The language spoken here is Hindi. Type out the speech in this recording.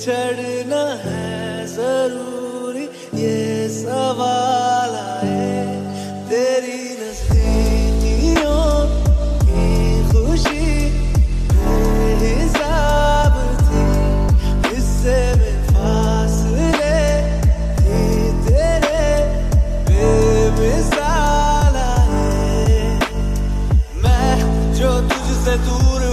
चढ़ना है ज़रूरी, ये सवाल आए तेरी नजदीकियों की खुशी हिसाब थी इससे फासले तेरे बेमिसाल मैं जो तुझसे दूर